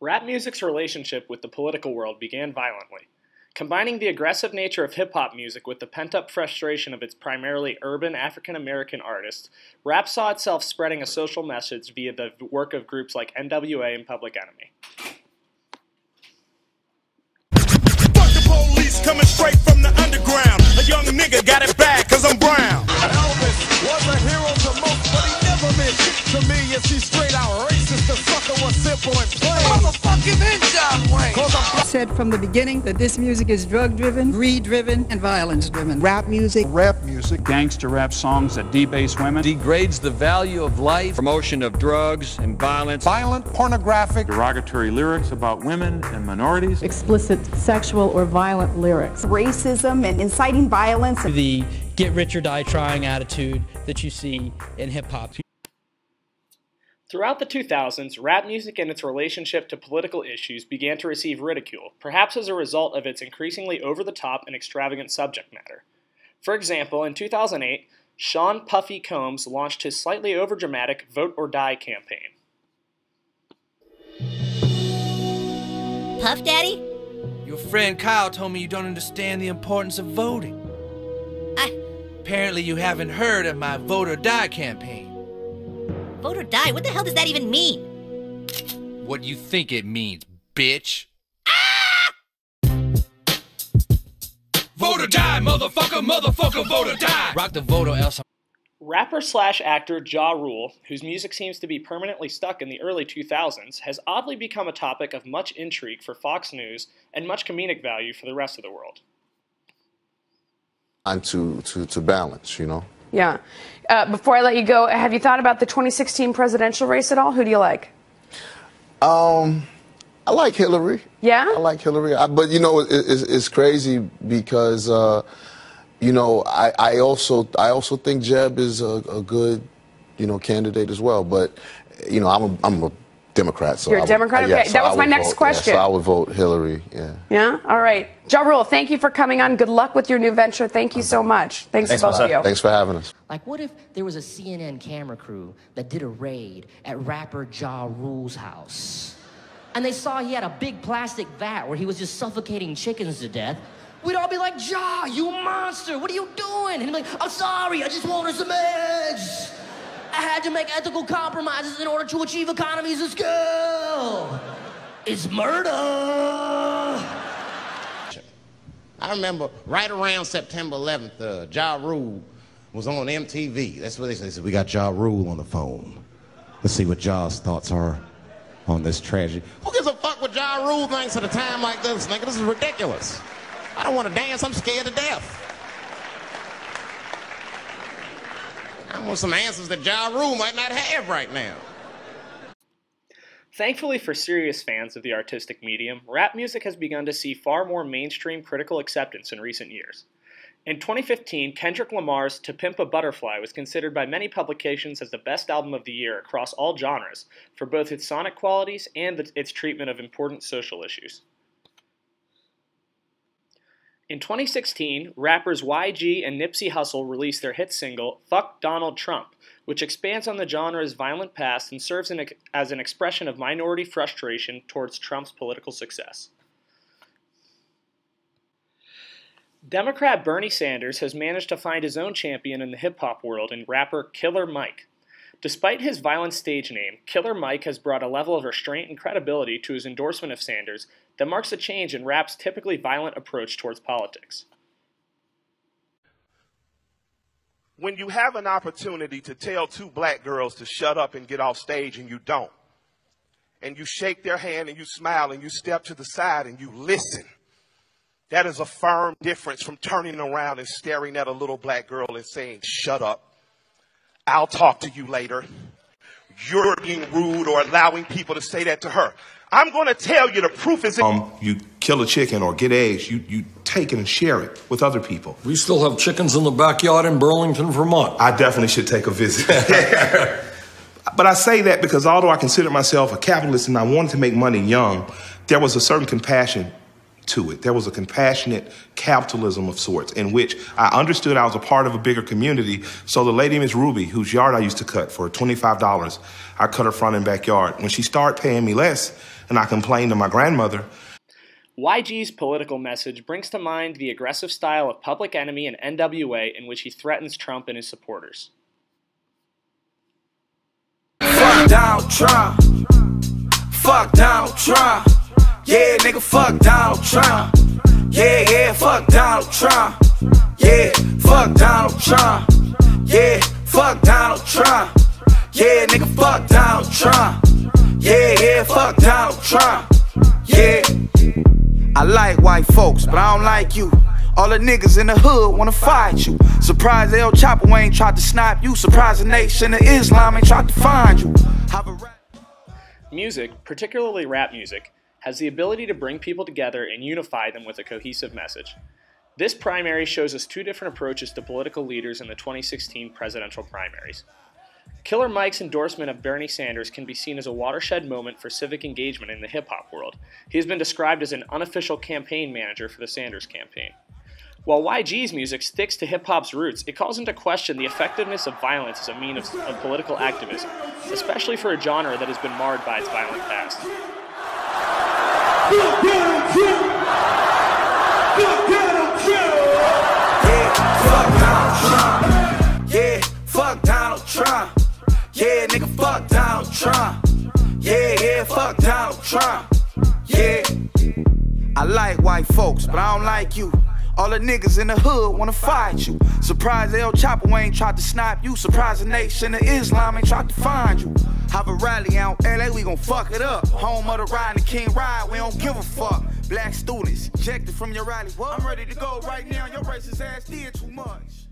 Rap music's relationship with the political world began violently. Combining the aggressive nature of hip hop music with the pent up frustration of its primarily urban African American artists, rap saw itself spreading a social message via the work of groups like NWA and Public Enemy. The coming straight from the underground. A young nigga got it bad cause I'm brown. Elvis was a hero to most, but he never meant shit to me. Is he straight out racist? The sucker was simple and plain. Motherfucking in John Wayne. I'm said from the beginning that this music is drug driven, greed driven, and violence driven. Rap music, rap music, gangster rap songs that debase women, degrades the value of life, promotion of drugs and violence, violent, pornographic, derogatory lyrics about women and minorities, explicit sexual or violent lyrics, racism and inciting violence, the get rich or die trying attitude that you see in hip hop. Throughout the 2000s, rap music and its relationship to political issues began to receive ridicule, perhaps as a result of its increasingly over the top and extravagant subject matter. For example, in 2008, Sean Puffy Combs launched his slightly overdramatic Vote or Die campaign. Puff Daddy? Your friend Kyle told me you don't understand the importance of voting. I. Apparently, you haven't heard of my Vote or Die campaign. Vote or die? What the hell does that even mean? What do you think it means, bitch. Vote or die, motherfucker, motherfucker, vote or die. Rock the vote or else. Rapper slash actor Ja Rule, whose music seems to be permanently stuck in the early 2000s, has oddly become a topic of much intrigue for Fox News and much comedic value for the rest of the world. And to, to, to balance, you know? Yeah. Uh, before I let you go, have you thought about the 2016 presidential race at all? Who do you like? Um, I like Hillary. Yeah. I like Hillary, I, but you know, it, it's, it's crazy because uh, you know I, I also I also think Jeb is a, a, good you know candidate as well. But you know, I'm a, I'm a Democrat. So You're a Democrat? Would, yeah, so that was my next vote, question. Yeah, so I would vote Hillary. Yeah. Yeah. All right. Ja Rule, thank you for coming on. Good luck with your new venture. Thank you so much. Thanks, Thanks to both of you. Thanks for having us. Like, what if there was a CNN camera crew that did a raid at rapper Ja Rule's house? And they saw he had a big plastic vat where he was just suffocating chickens to death. We'd all be like, Ja, you monster, what are you doing? And he'd be like, I'm sorry, I just wanted some eggs. I had to make ethical compromises in order to achieve economies of scale. It's murder. I remember right around September 11th, uh, Ja Rule was on MTV. That's what they said. They said, we got Ja Rule on the phone. Let's see what Ja's thoughts are on this tragedy. Who gives a fuck what Ja Rule thinks at a time like this, nigga? This is ridiculous. I don't want to dance. I'm scared to death. I want some answers that Ja Rule might not have right now. Thankfully for serious fans of the artistic medium, rap music has begun to see far more mainstream critical acceptance in recent years. In 2015, Kendrick Lamar's To Pimp a Butterfly was considered by many publications as the best album of the year across all genres for both its sonic qualities and its treatment of important social issues. In 2016, rappers YG and Nipsey Hussle released their hit single, Fuck Donald Trump, which expands on the genre's violent past and serves an, as an expression of minority frustration towards Trump's political success. Democrat Bernie Sanders has managed to find his own champion in the hip hop world in rapper Killer Mike. Despite his violent stage name, Killer Mike has brought a level of restraint and credibility to his endorsement of Sanders that marks a change in rap's typically violent approach towards politics. When you have an opportunity to tell two black girls to shut up and get off stage and you don't, and you shake their hand and you smile and you step to the side and you listen. That is a firm difference from turning around and staring at a little black girl and saying, shut up. I'll talk to you later. You're being rude or allowing people to say that to her. I'm going to tell you the proof is in. Um, you kill a chicken or get eggs, you, you take it and share it with other people. We still have chickens in the backyard in Burlington, Vermont. I definitely should take a visit. but I say that because although I consider myself a capitalist and I wanted to make money young, there was a certain compassion to it. There was a compassionate capitalism of sorts in which I understood I was a part of a bigger community. So the lady, Miss Ruby, whose yard I used to cut for $25, I cut her front and backyard. When she started paying me less and I complained to my grandmother, YG's political message brings to mind the aggressive style of Public Enemy and NWA in which he threatens Trump and his supporters. Fuck Donald Trump. Fuck Donald Trump. Yeah, nigga, fuck Donald Trump. Yeah, yeah, fuck Donald Trump. Yeah, fuck Donald Trump. Yeah, fuck Donald Trump. Yeah, nigga, fuck Donald Trump. Yeah, yeah, fuck Donald Trump. Yeah. I like white folks, but I don't like you. All the niggas in the hood wanna fight you. Surprise El Chapo ain't tried to snipe you. Surprise the nation of Islam ain't tried to find you. Music, particularly rap music, has the ability to bring people together and unify them with a cohesive message. This primary shows us two different approaches to political leaders in the 2016 presidential primaries. Killer Mike's endorsement of Bernie Sanders can be seen as a watershed moment for civic engagement in the hip hop world. He has been described as an unofficial campaign manager for the Sanders campaign. While YG's music sticks to hip hop's roots, it calls into question the effectiveness of violence as a means of, of political activism, especially for a genre that has been marred by its violent past. Yeah, fuck Donald Trump. Yeah, nigga, fuck Donald Trump. Yeah, yeah, fuck Donald Trump. Yeah. I like white folks, but I don't like you. All the niggas in the hood wanna fight you. Surprise El Chapo ain't tried to snipe you. Surprise the nation of Islam ain't tried to find you. Have a rally out LA, we gon' fuck it up. Home of the ride and King Ride, we don't give a fuck. Black students ejected from your rally. What? I'm ready to go right now. Your racist ass did too much.